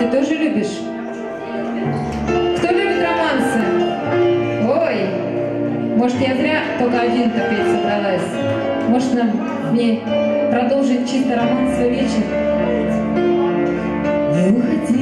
Ты тоже любишь? Кто любит романсы? Ой, может, я зря только один-то петь собралась. Может, нам мне продолжить чисто романсы вечер? Не уходи.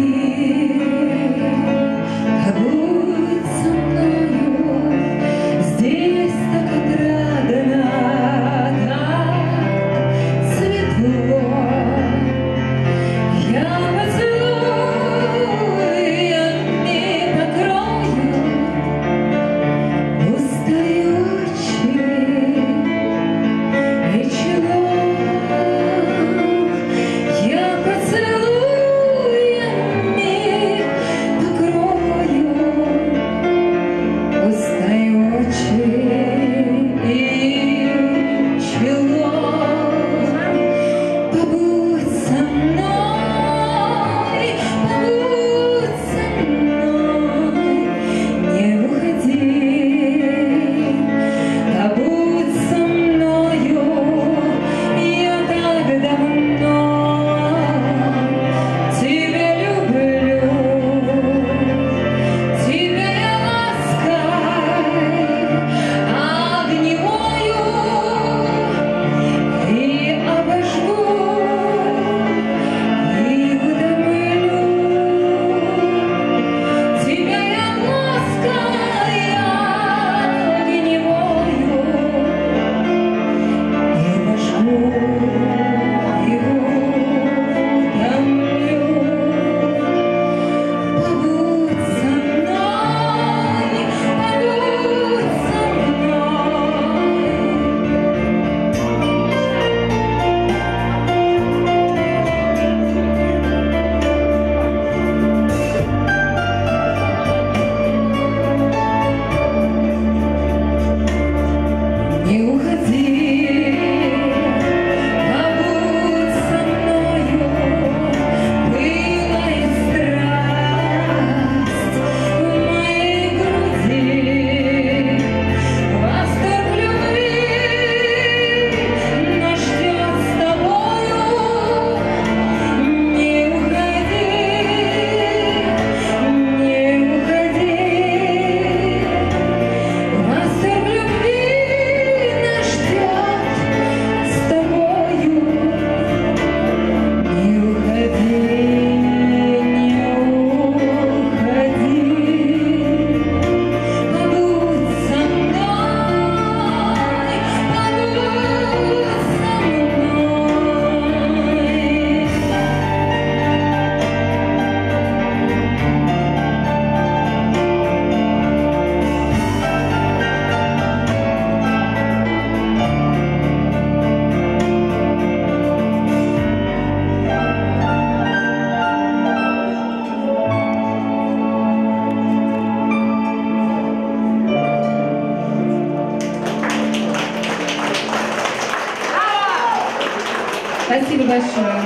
Спасибо большое.